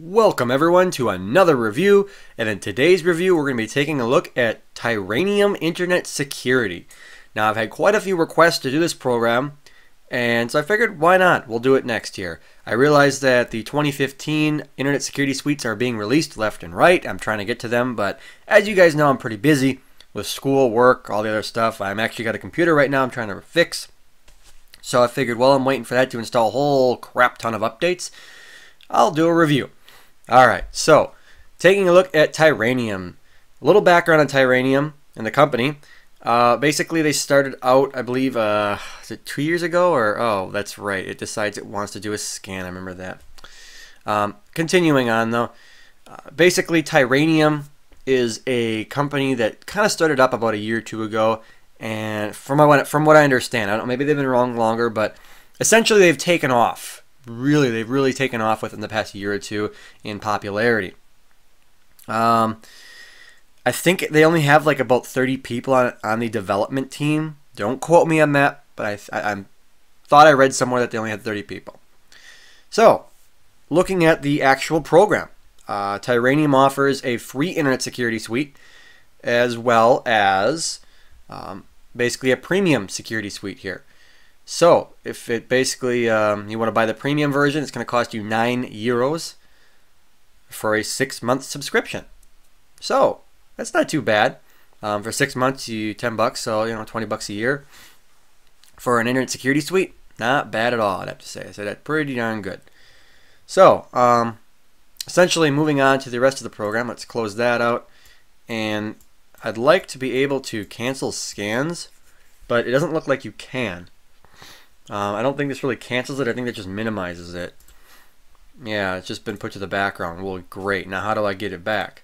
Welcome everyone to another review, and in today's review we're going to be taking a look at Tiranium Internet Security. Now I've had quite a few requests to do this program, and so I figured why not, we'll do it next year. I realize that the 2015 Internet Security Suites are being released left and right, I'm trying to get to them, but as you guys know I'm pretty busy with school, work, all the other stuff. I'm actually got a computer right now I'm trying to fix, so I figured while I'm waiting for that to install a whole crap ton of updates, I'll do a review. All right, so taking a look at Tiranium. A little background on Tiranium and the company. Uh, basically, they started out, I believe, uh, two years ago? Or, oh, that's right. It decides it wants to do a scan. I remember that. Um, continuing on, though. Uh, basically, Tiranium is a company that kind of started up about a year or two ago. And from what, from what I understand, I don't know, maybe they've been wrong longer, but essentially they've taken off really they've really taken off within the past year or two in popularity. Um, I think they only have like about 30 people on on the development team. Don't quote me on that, but I, I, I thought I read somewhere that they only had 30 people. So, looking at the actual program, uh, Tiranium offers a free internet security suite as well as um, basically a premium security suite here. So if it basically um, you want to buy the premium version, it's going to cost you nine euros for a six month subscription. So that's not too bad. Um, for six months, you ten bucks, so you know twenty bucks a year for an internet security suite. Not bad at all, I'd have to say. I said that's pretty darn good. So um, essentially, moving on to the rest of the program, let's close that out. And I'd like to be able to cancel scans, but it doesn't look like you can. Um, I don't think this really cancels it. I think that just minimizes it. Yeah, it's just been put to the background. Well, great. Now how do I get it back?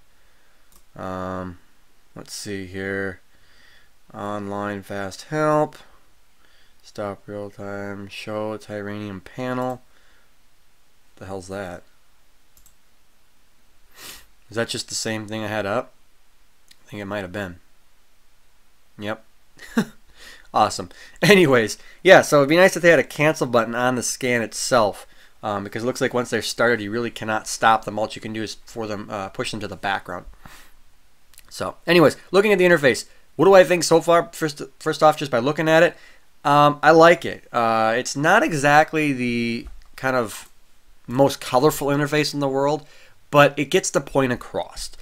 Um, let's see here. Online fast help. Stop real time. Show Tiranium panel. The hell's that? Is that just the same thing I had up? I think it might have been. Yep. Awesome. Anyways, yeah, so it'd be nice if they had a cancel button on the scan itself. Um, because it looks like once they're started, you really cannot stop them. All you can do is for them uh, push them to the background. So, anyways, looking at the interface, what do I think so far? First, first off, just by looking at it, um, I like it. Uh, it's not exactly the kind of most colorful interface in the world, but it gets the point across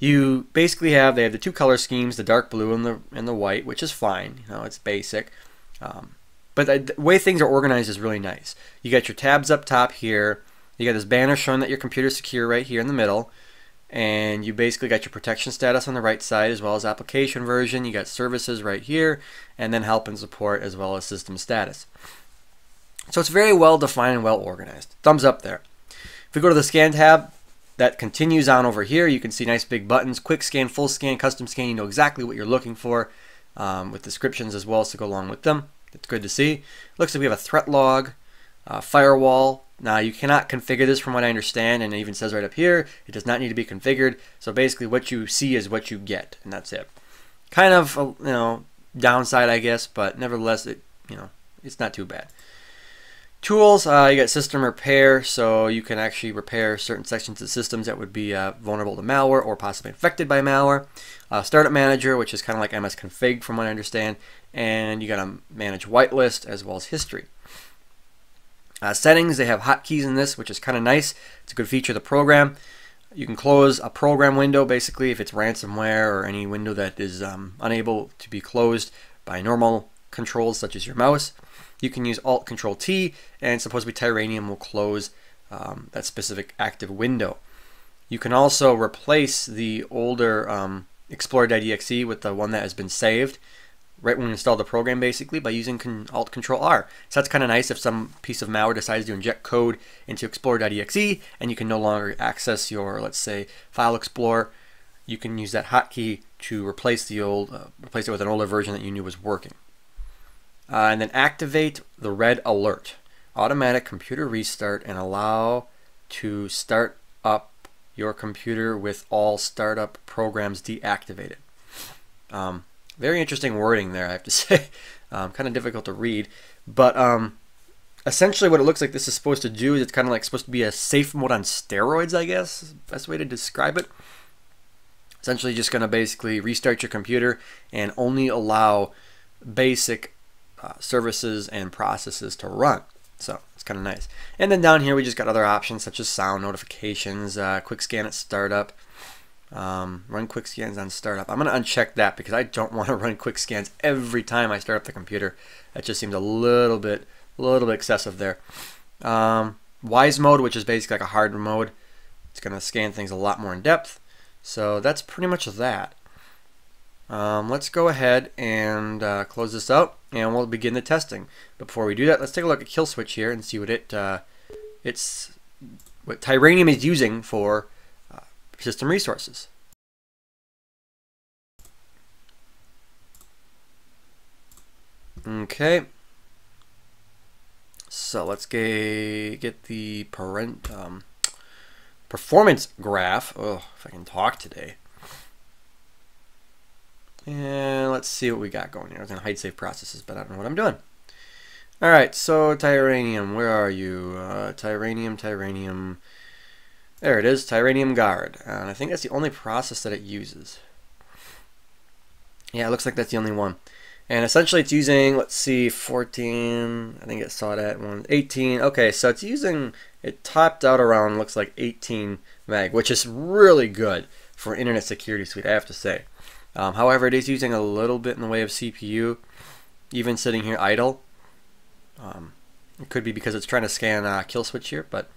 you basically have they have the two color schemes, the dark blue and the and the white, which is fine. You know, it's basic. Um, but the, the way things are organized is really nice. You got your tabs up top here. You got this banner showing that your computer's secure right here in the middle. And you basically got your protection status on the right side as well as application version. You got services right here and then help and support as well as system status. So it's very well defined and well organized. Thumbs up there. If we go to the scan tab, that continues on over here. You can see nice big buttons, quick scan, full scan, custom scan. You know exactly what you're looking for um, with descriptions as well as to go along with them. It's good to see. Looks like we have a threat log, uh, firewall. Now you cannot configure this from what I understand and it even says right up here, it does not need to be configured. So basically what you see is what you get and that's it. Kind of, a, you know, downside I guess, but nevertheless, it, you know, it's not too bad. Tools, uh, you got system repair, so you can actually repair certain sections of systems that would be uh, vulnerable to malware or possibly infected by malware. Uh, startup manager, which is kind of like MS config from what I understand, and you got to manage whitelist as well as history. Uh, settings, they have hotkeys in this, which is kind of nice. It's a good feature of the program. You can close a program window basically if it's ransomware or any window that is um, unable to be closed by normal controls such as your mouse you can use Alt Control T, and supposedly Tiranium will close um, that specific active window. You can also replace the older um, Explorer.exe with the one that has been saved right when you install the program basically by using Alt Control R. So that's kind of nice if some piece of malware decides to inject code into Explorer.exe and you can no longer access your, let's say, File Explorer. You can use that hotkey to replace the old, uh, replace it with an older version that you knew was working. Uh, and then activate the red alert. Automatic computer restart and allow to start up your computer with all startup programs deactivated. Um, very interesting wording there, I have to say. um, kind of difficult to read, but um, essentially what it looks like this is supposed to do is it's kind of like supposed to be a safe mode on steroids, I guess, best way to describe it. Essentially just going to basically restart your computer and only allow basic uh, services and processes to run. So it's kind of nice. And then down here we just got other options such as sound notifications, uh, quick scan at startup, um, run quick scans on startup. I'm going to uncheck that because I don't want to run quick scans every time I start up the computer. That just seems a little bit, a little bit excessive there. Um, wise mode, which is basically like a hard mode. It's going to scan things a lot more in depth. So that's pretty much that. Um, let's go ahead and uh, close this out and we'll begin the testing. Before we do that, let's take a look at Kill Switch here and see what it uh, it's what Tiranium is using for uh, system resources. Okay. So let's get, get the parent, um, performance graph. Oh, if I can talk today. And let's see what we got going here. I was going to hide save processes, but I don't know what I'm doing. All right, so Tiranium, where are you? Uh, Tiranium, Tiranium. There it is, Tiranium Guard. And I think that's the only process that it uses. Yeah, it looks like that's the only one. And essentially it's using, let's see, 14, I think it saw that one, 18. Okay, so it's using, it topped out around, looks like 18 meg, which is really good for Internet Security Suite, I have to say. Um, however, it is using a little bit in the way of CPU, even sitting here idle. Um, it could be because it's trying to scan uh, kill switch here, but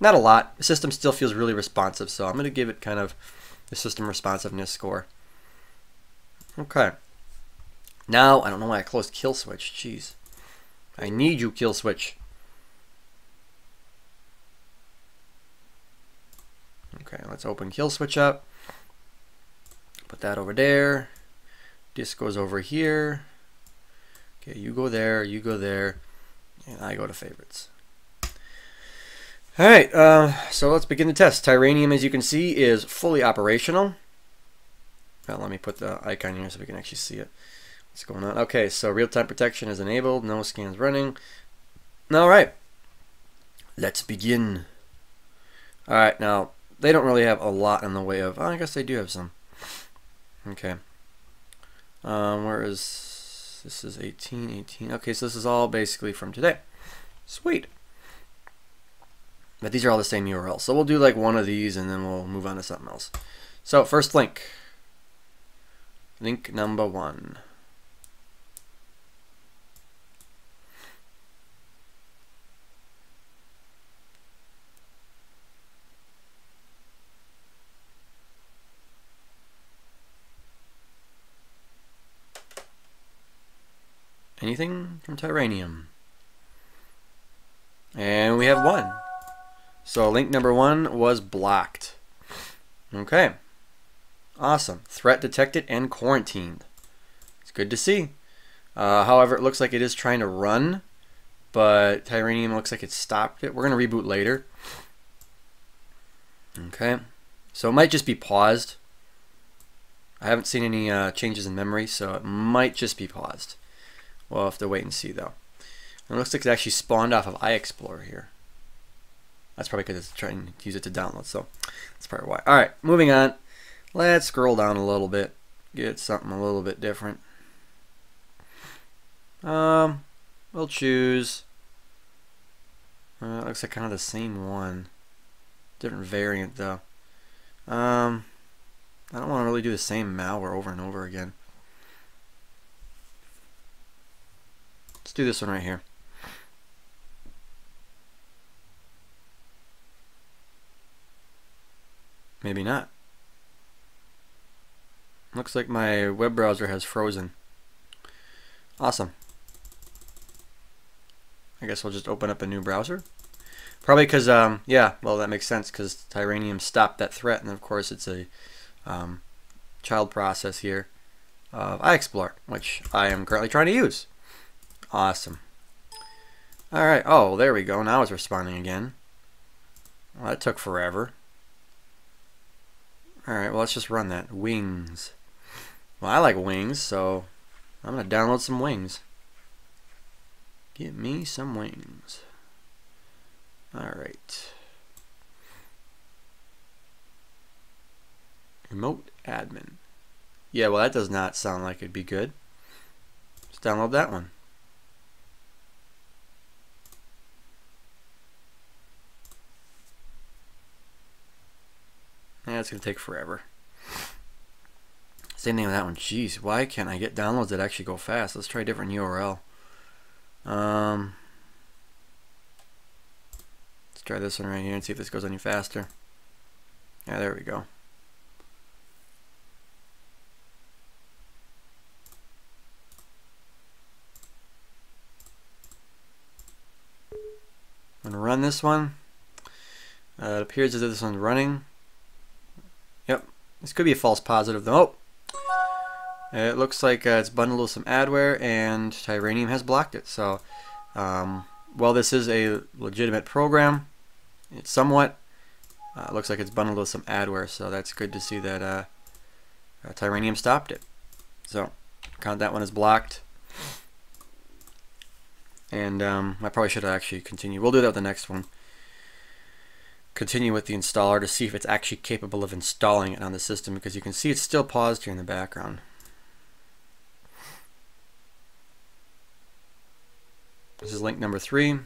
not a lot. The system still feels really responsive, so I'm going to give it kind of the system responsiveness score. Okay. Now, I don't know why I closed kill switch. Jeez. I need you, kill switch. Okay, let's open kill switch up. Put that over there. This goes over here. Okay, you go there, you go there, and I go to favorites. All right, uh, so let's begin the test. Tiranium, as you can see, is fully operational. Now let me put the icon here so we can actually see it. What's going on? Okay, so real-time protection is enabled. No scans running. All right, let's begin. All right, now they don't really have a lot in the way of. Oh, I guess they do have some. Okay. Um, where is this? Is 18, 18. Okay, so this is all basically from today. Sweet. But these are all the same URL. So we'll do like one of these and then we'll move on to something else. So first link. Link number one. Anything from Tiranium? And we have one. So link number one was blocked. Okay. Awesome. Threat detected and quarantined. It's good to see. Uh, however, it looks like it is trying to run, but Tiranium looks like it stopped it. We're going to reboot later. Okay. So it might just be paused. I haven't seen any uh, changes in memory, so it might just be paused. We'll have to wait and see though. it looks like it actually spawned off of iExplorer here. That's probably because it's trying to use it to download, so that's probably why. Alright, moving on. Let's scroll down a little bit. Get something a little bit different. Um, we'll choose. Uh, looks like kind of the same one. Different variant though. Um, I don't want to really do the same malware over and over again. Do this one right here. Maybe not. Looks like my web browser has frozen. Awesome. I guess we'll just open up a new browser. Probably because, um, yeah, well, that makes sense because Tiranium stopped that threat, and of course it's a um, child process here of iExplore, which I am currently trying to use. Awesome. Alright, oh, there we go. Now it's responding again. Well, that took forever. Alright, well, let's just run that. Wings. Well, I like wings, so I'm going to download some wings. Get me some wings. All right. Remote admin. Yeah, well that does not sound like it'd be good. Let's download that one. It's going to take forever. Same thing with that one. Jeez, why can't I get downloads that actually go fast? Let's try a different URL. Um, let's try this one right here and see if this goes any faster. Yeah, there we go. I'm going to run this one. Uh, it appears as if this one's running. This could be a false positive though. Oh. It looks like uh, it's bundled with some adware and Tiranium has blocked it. So, um, while this is a legitimate program, it's somewhat, uh, looks like it's bundled with some adware. So that's good to see that uh, uh Tiranium stopped it. So, count that one as blocked. And um, I probably should actually continue. We'll do that with the next one. Continue with the installer to see if it's actually capable of installing it on the system because you can see it's still paused here in the background. This is link number three.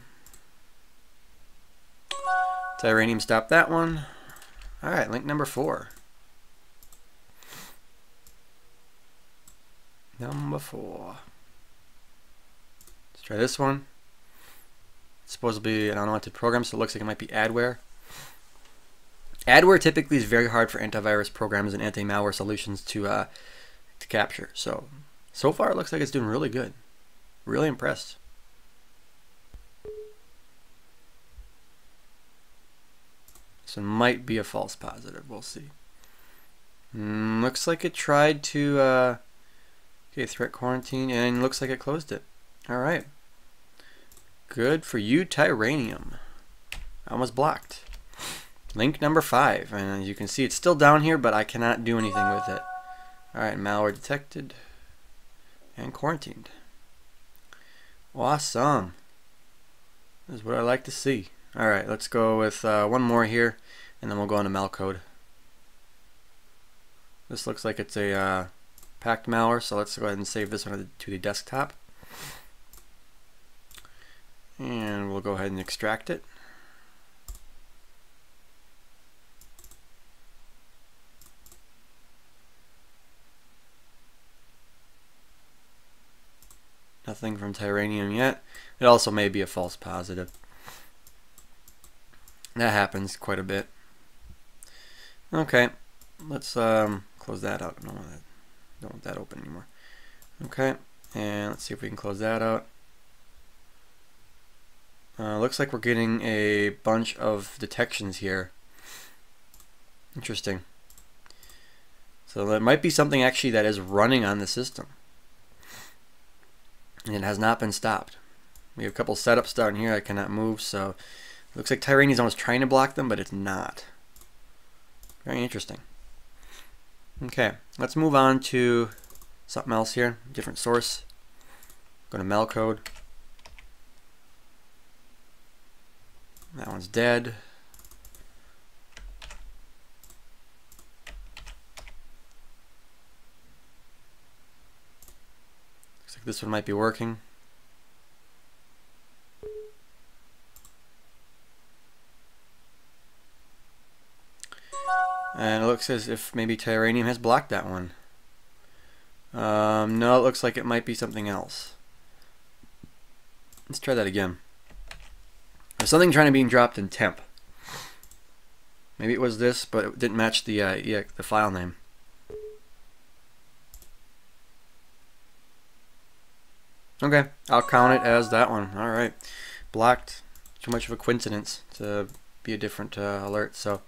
Tiranium stopped that one. All right, link number four. Number four. Let's try this one. It's supposed to be an unwanted program, so it looks like it might be adware. Adware typically is very hard for antivirus programs and anti-malware solutions to uh, to capture. So, so far it looks like it's doing really good. Really impressed. So it might be a false positive. We'll see. Mm, looks like it tried to uh, okay threat quarantine and looks like it closed it. All right. Good for you, Tiranium. Almost blocked. Link number five. And as you can see, it's still down here, but I cannot do anything with it. Alright, malware detected and quarantined. Awesome. This is what I like to see. Alright, let's go with uh, one more here, and then we'll go into malcode. This looks like it's a uh, packed malware, so let's go ahead and save this one to the desktop. And we'll go ahead and extract it. Nothing from Tiranium yet. It also may be a false positive. That happens quite a bit. Okay, let's um, close that out. I don't want that, don't want that open anymore. Okay, and let's see if we can close that out. Uh, looks like we're getting a bunch of detections here. Interesting. So there might be something actually that is running on the system. And it has not been stopped. We have a couple setups down here I cannot move, so looks like Tiranium is almost trying to block them, but it's not. Very interesting. Okay, let's move on to something else here, different source. Go to malcode. That one's dead. This one might be working. And it looks as if maybe Tiranium has blocked that one. Um, no, it looks like it might be something else. Let's try that again. There's something trying to be dropped in temp. Maybe it was this, but it didn't match the uh, yeah, the file name. Okay, I'll count it as that one. All right, blocked. Too much of a coincidence to be a different uh, alert. So,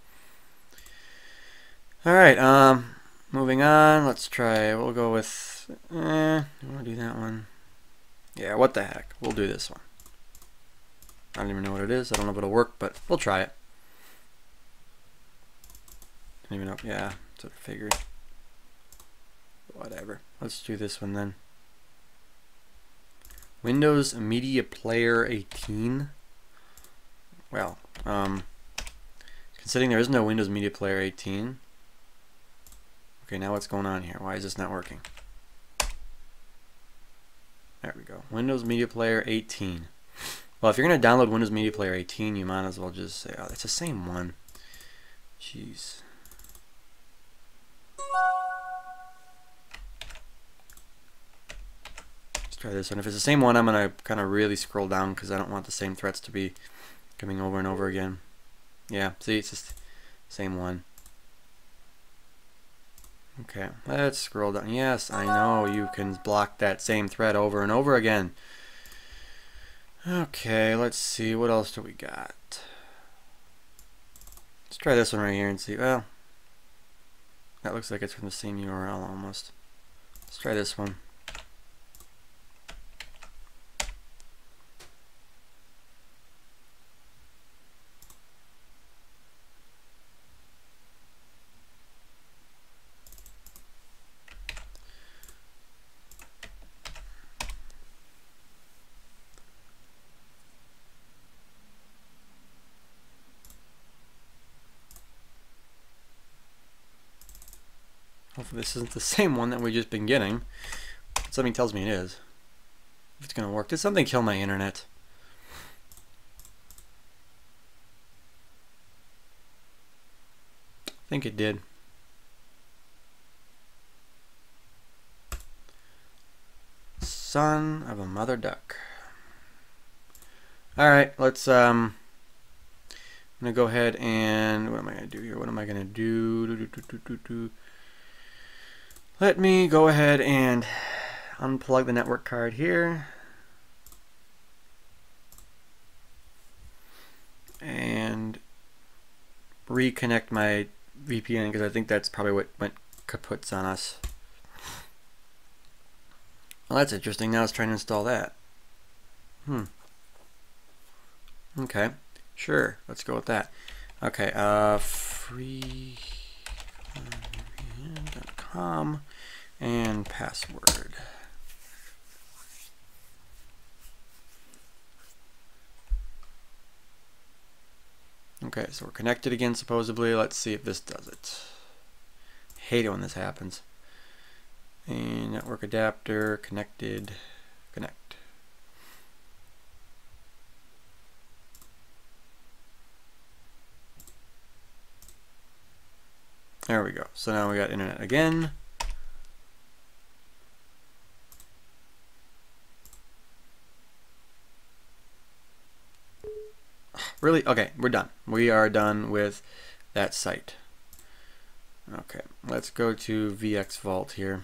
all right. Um, moving on. Let's try. We'll go with. Eh, to do that one. Yeah. What the heck? We'll do this one. I don't even know what it is. I don't know if it'll work, but we'll try it. Don't even know. Yeah, that's figured. Whatever. Let's do this one then. Windows Media Player 18. well, um, considering there is no Windows Media Player 18. Okay, now what's going on here? Why is this not working? There we go. Windows Media Player 18. Well, if you're going to download Windows Media Player 18, you might as well just say, oh, it's the same one. Jeez. Try this one. If it's the same one, I'm going to kind of really scroll down because I don't want the same threats to be coming over and over again. Yeah, see, it's just same one. Okay, let's scroll down. Yes, I know you can block that same thread over and over again. Okay, let's see. What else do we got? Let's try this one right here and see. Well, that looks like it's from the same URL almost. Let's try this one. Hopefully this isn't the same one that we've just been getting. Something tells me it is. If it's going to work. Did something kill my internet? I think it did. Son of a mother duck. Alright, let's um I'm gonna go ahead and what am I gonna do here? What am I gonna do? do, do, do. Let me go ahead and unplug the network card here. And reconnect my VPN because I think that's probably what went kaputs on us. Well, that's interesting. Now it's trying to install that. Hmm. Okay. Sure. Let's go with that. Okay. Uh, free and password. Okay, so we're connected again supposedly. Let's see if this does it. Hate it when this happens. And network adapter, connected, There we go. So now we got internet again. Really? Okay, we're done. We are done with that site. Okay, let's go to VX Vault here.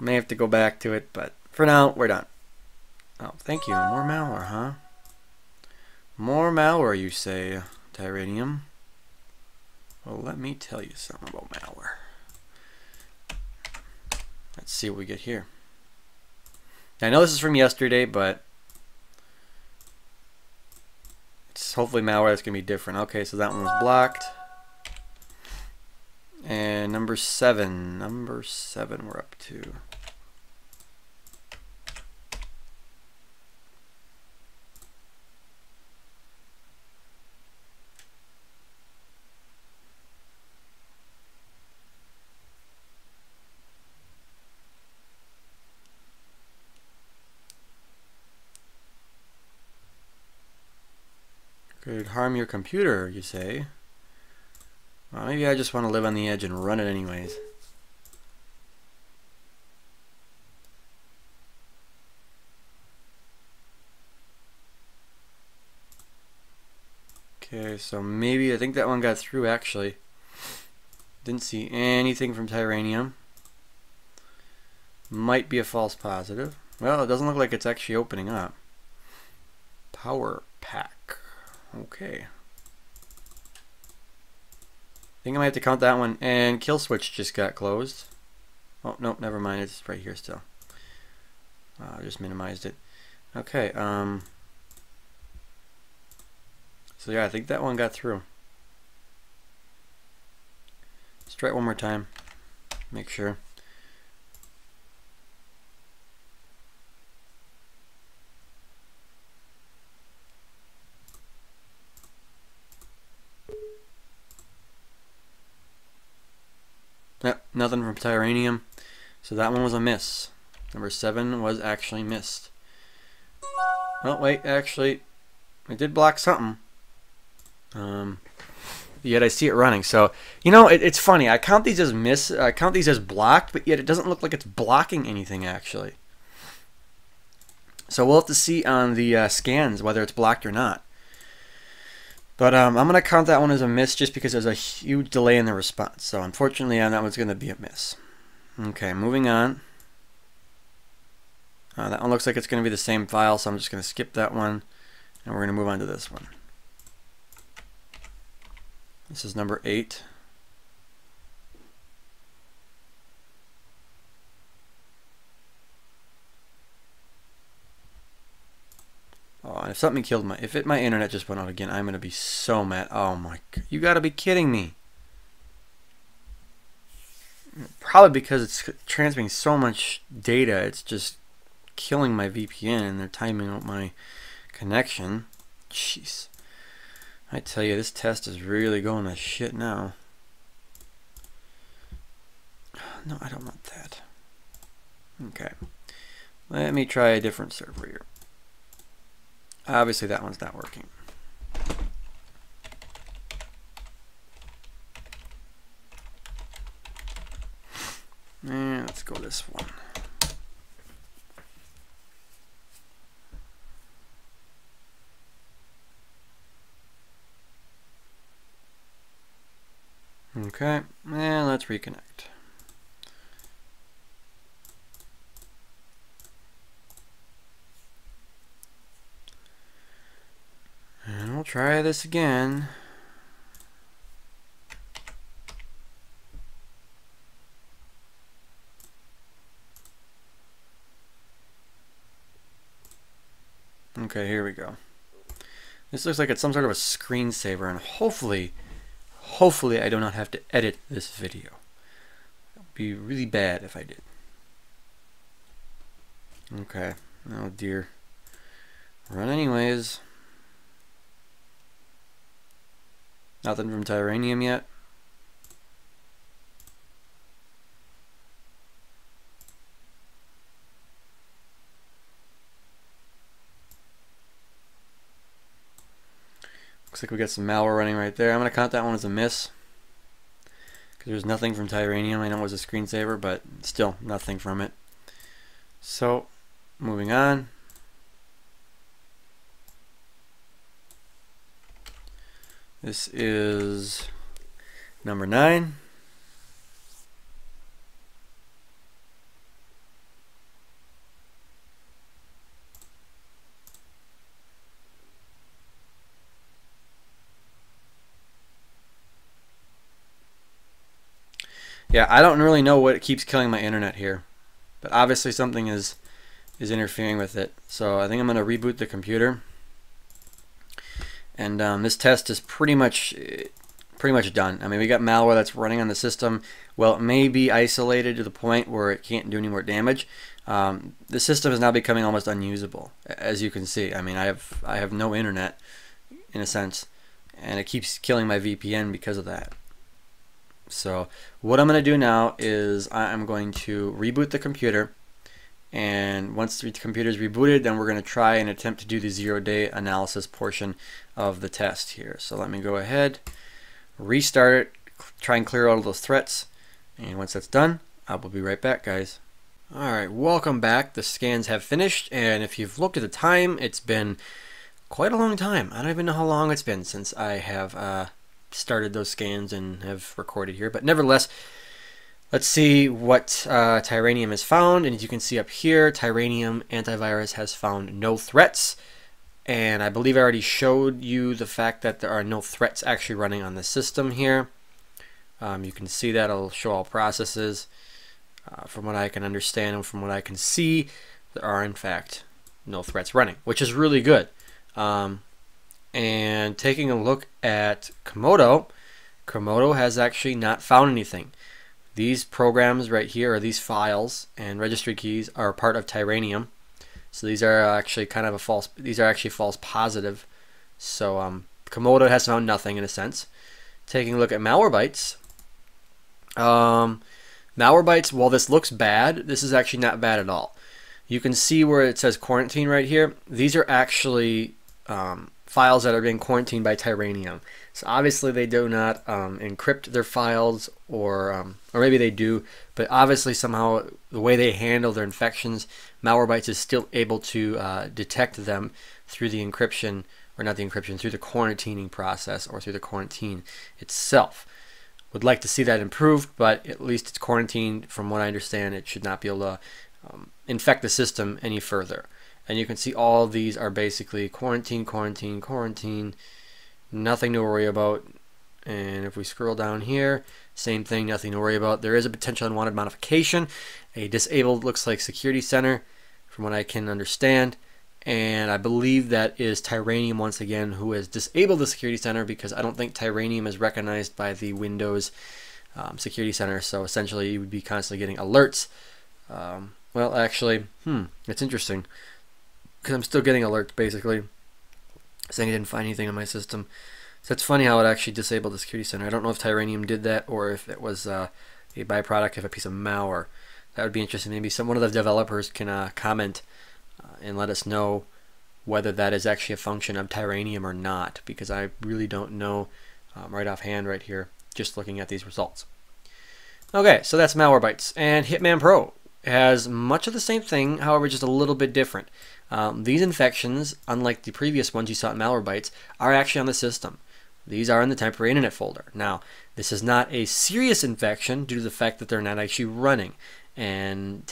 May have to go back to it, but for now, we're done. Oh, thank you. More malware, huh? More malware, you say, Tiranium. Well, let me tell you something about malware. Let's see what we get here. I know this is from yesterday, but it's hopefully malware that's going to be different. Okay, so that one was blocked. And number seven, number seven we're up to. Could harm your computer, you say. Well, maybe I just want to live on the edge and run it anyways. Okay, so maybe I think that one got through actually. Didn't see anything from Tiranium. Might be a false positive. Well, it doesn't look like it's actually opening up. Power. Okay. I think I might have to count that one. And kill switch just got closed. Oh, no, never mind. It's right here still. Uh, I just minimized it. Okay. Um, so yeah, I think that one got through. Let's try it one more time. Make sure. Yep, nothing from Tiranium. So that one was a miss. Number seven was actually missed. Oh, wait, actually, I did block something. Um, yet I see it running. So, you know, it, it's funny. I count these as miss. I count these as blocked, but yet it doesn't look like it's blocking anything, actually. So we'll have to see on the uh, scans whether it's blocked or not. But um, I'm going to count that one as a miss just because there's a huge delay in the response. So unfortunately, that one's going to be a miss. Okay, moving on. Uh, that one looks like it's going to be the same file, so I'm just going to skip that one. And we're going to move on to this one. This is number 8. Oh, if something killed my, if it, my internet just went out again, I'm gonna be so mad. Oh my, god you gotta be kidding me. Probably because it's transmitting so much data, it's just killing my VPN and they're timing out my connection. Jeez. I tell you, this test is really going to shit now. No, I don't want that. Okay. Let me try a different server here. Obviously that one's not working. And let's go this one. Okay, and let's reconnect. Try this again. Okay, here we go. This looks like it's some sort of a screensaver, and hopefully, hopefully I do not have to edit this video. It would be really bad if I did. Okay, oh dear. Run anyways. Nothing from Tiranium yet. Looks like we got some malware running right there. I'm going to count that one as a miss. Because there's nothing from Tiranium. I know it was a screensaver, but still nothing from it. So, moving on. This is number nine. Yeah, I don't really know what keeps killing my internet here. But obviously something is is interfering with it. So I think I'm going to reboot the computer. And um, this test is pretty much pretty much done. I mean, we got malware that's running on the system. Well, it may be isolated to the point where it can't do any more damage. Um, the system is now becoming almost unusable, as you can see. I mean, I have I have no internet, in a sense, and it keeps killing my VPN because of that. So what I'm going to do now is I'm going to reboot the computer and once the computer is rebooted then we're going to try and attempt to do the zero day analysis portion of the test here. So let me go ahead, restart it, try and clear all those threats and once that's done I will be right back guys. Alright, welcome back. The scans have finished and if you've looked at the time it's been quite a long time. I don't even know how long it's been since I have uh, started those scans and have recorded here. But nevertheless, let's see what uh, Tiranium has found. And as you can see up here, Tiranium antivirus has found no threats. And I believe I already showed you the fact that there are no threats actually running on the system here. Um, you can see that it'll show all processes. Uh, from what I can understand and from what I can see, there are in fact no threats running, which is really good. Um, and taking a look at Comodo, Comodo has actually not found anything. These programs right here, or these files and registry keys, are part of Tiranium. So these are actually kind of a false, these are actually false positive. So um, Comodo has found nothing in a sense. Taking a look at Malwarebytes, Um, Malwarebytes, while this looks bad, this is actually not bad at all. You can see where it says quarantine right here. These are actually um, files that are being quarantined by Tiranium. So obviously they do not um, encrypt their files, or um, or maybe they do, but obviously somehow the way they handle their infections, Malwarebytes is still able to uh, detect them through the encryption, or not the encryption, through the quarantining process, or through the quarantine itself. Would like to see that improved, but at least it's quarantined. From what I understand, it should not be able to um, infect the system any further. And you can see all these are basically quarantine, quarantine, quarantine. Nothing to worry about. And if we scroll down here, same thing, nothing to worry about. There is a potential unwanted modification. A disabled looks like security center, from what I can understand. And I believe that is Tiranium once again, who has disabled the security center because I don't think Tiranium is recognized by the Windows um, security center. So essentially, you would be constantly getting alerts. Um, well, actually, hmm, it's interesting because I'm still getting alerts basically saying I didn't find anything in my system. So it's funny how it actually disabled the security center. I don't know if Tiranium did that or if it was uh, a byproduct of a piece of malware. That would be interesting. Maybe some one of the developers can uh, comment uh, and let us know whether that is actually a function of Tiranium or not, because I really don't know um, right offhand right here, just looking at these results. Okay, so that's Malwarebytes. And Hitman Pro has much of the same thing, however, just a little bit different. Um, these infections, unlike the previous ones you saw in Malwarebytes, are actually on the system. These are in the temporary internet folder. Now, this is not a serious infection due to the fact that they're not actually running. And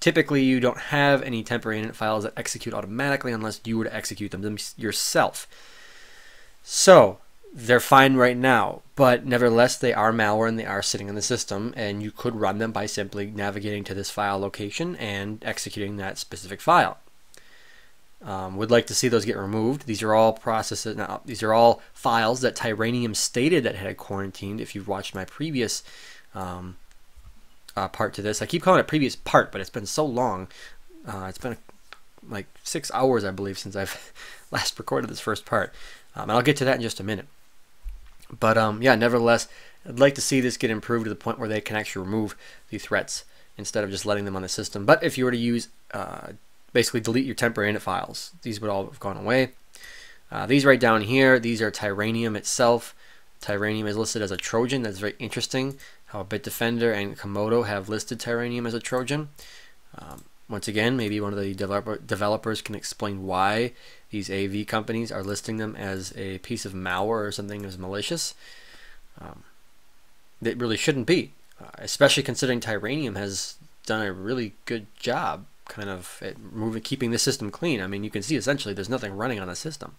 typically, you don't have any temporary internet files that execute automatically unless you were to execute them yourself. So, they're fine right now, but nevertheless, they are malware and they are sitting in the system, and you could run them by simply navigating to this file location and executing that specific file. Um, would like to see those get removed. These are all processes. Now, these are all files that Tiranium stated that had quarantined. If you've watched my previous um, uh, part to this, I keep calling it previous part, but it's been so long. Uh, it's been like six hours, I believe, since I've last recorded this first part. Um, and I'll get to that in just a minute. But um, yeah, nevertheless, I'd like to see this get improved to the point where they can actually remove the threats instead of just letting them on the system. But if you were to use, uh, basically delete your temporary init files, these would all have gone away. Uh, these right down here, these are Tiranium itself. Tiranium is listed as a Trojan. That's very interesting how Bitdefender and Comodo have listed Tiranium as a Trojan. Um, once again, maybe one of the developer, developers can explain why these AV companies are listing them as a piece of malware or something as malicious. Um, it really shouldn't be, uh, especially considering Tiranium has done a really good job kind of at moving, keeping the system clean. I mean, you can see essentially there's nothing running on the system.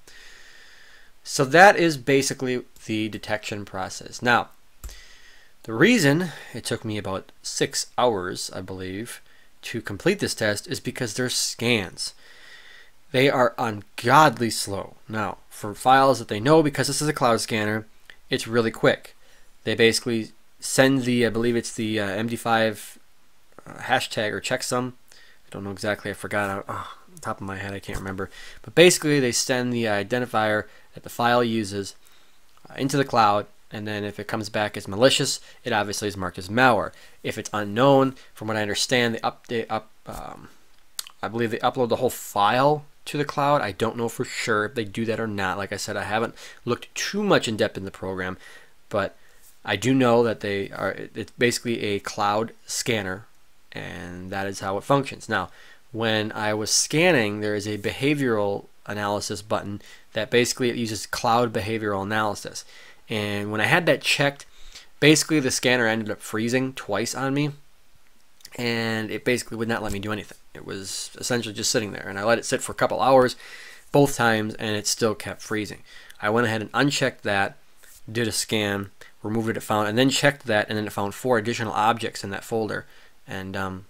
So that is basically the detection process. Now, the reason it took me about six hours, I believe, to complete this test is because there's scans. They are ungodly slow. Now, for files that they know, because this is a cloud scanner, it's really quick. They basically send the, I believe it's the uh, MD5 uh, hashtag or checksum. I don't know exactly, I forgot. Oh, top of my head, I can't remember. But basically, they send the identifier that the file uses uh, into the cloud, and then if it comes back as malicious, it obviously is marked as malware. If it's unknown, from what I understand, they update up. Um, I believe they upload the whole file to the cloud. I don't know for sure if they do that or not. Like I said, I haven't looked too much in depth in the program, but I do know that they are. It's basically a cloud scanner, and that is how it functions. Now, when I was scanning, there is a behavioral analysis button that basically it uses cloud behavioral analysis. And when I had that checked, basically the scanner ended up freezing twice on me and it basically would not let me do anything. It was essentially just sitting there, and I let it sit for a couple hours, both times, and it still kept freezing. I went ahead and unchecked that, did a scan, removed it, it found, and then checked that, and then it found four additional objects in that folder, and um,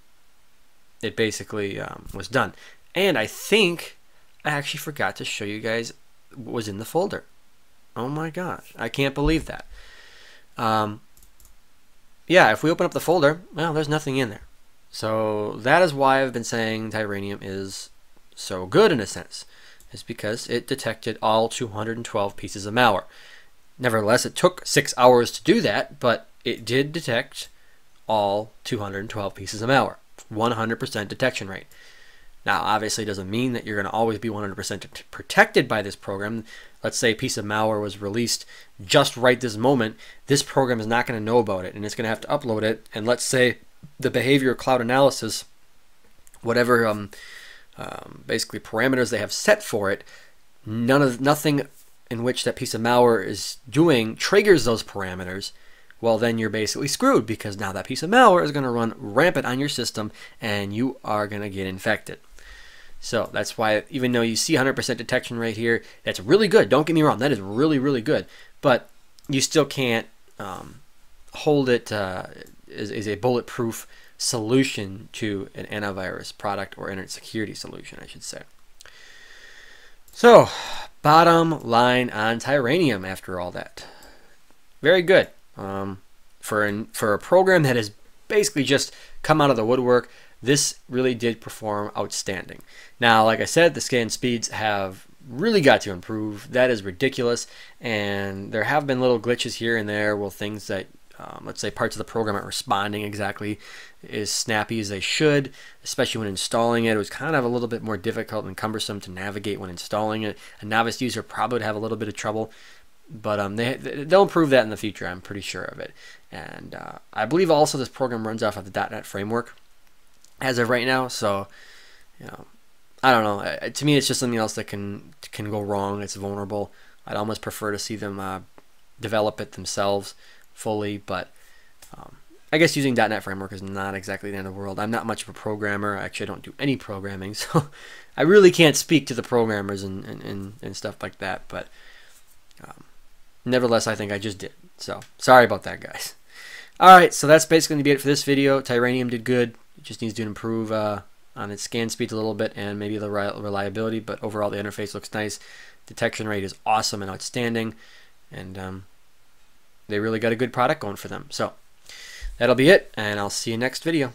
it basically um, was done. And I think I actually forgot to show you guys what was in the folder. Oh my gosh, I can't believe that. Um, yeah, if we open up the folder, well, there's nothing in there. So that is why I've been saying Tiranium is so good in a sense, is because it detected all 212 pieces of malware. Nevertheless, it took six hours to do that, but it did detect all 212 pieces of malware. 100% detection rate. Now, obviously, it doesn't mean that you're going to always be 100% protected by this program. Let's say a piece of malware was released just right this moment. This program is not going to know about it, and it's going to have to upload it. And let's say the behavior cloud analysis, whatever um, um, basically parameters they have set for it, none of nothing in which that piece of malware is doing triggers those parameters well then you're basically screwed because now that piece of malware is going to run rampant on your system and you are going to get infected. So that's why even though you see 100% detection rate here, that's really good. Don't get me wrong, that is really, really good. But you still can't um, hold it uh, as, as, a bulletproof solution to an antivirus product or internet security solution, I should say. So, bottom line on Tiranium after all that. Very good. Um, for an, for a program that has basically just come out of the woodwork, this really did perform outstanding. Now, like I said, the scan speeds have really got to improve. That is ridiculous, and there have been little glitches here and there. Well, things that um, let's say parts of the program aren't responding exactly as snappy as they should, especially when installing it. It was kind of a little bit more difficult and cumbersome to navigate when installing it. A novice user probably would have a little bit of trouble but um, they they'll improve that in the future. I'm pretty sure of it. And uh, I believe also this program runs off of the .NET framework as of right now. So, you know, I don't know. To me, it's just something else that can can go wrong. It's vulnerable. I'd almost prefer to see them uh, develop it themselves fully. But um, I guess using .NET framework is not exactly the end of the world. I'm not much of a programmer. Actually, I don't do any programming, so I really can't speak to the programmers and and, and, stuff like that. But um, Nevertheless, I think I just did. So, sorry about that, guys. Alright, so that's basically going to be it for this video. Tiranium did good. It just needs to improve uh, on its scan speeds a little bit and maybe the reliability, but overall the interface looks nice. Detection rate is awesome and outstanding, and um, they really got a good product going for them. So, that'll be it, and I'll see you next video.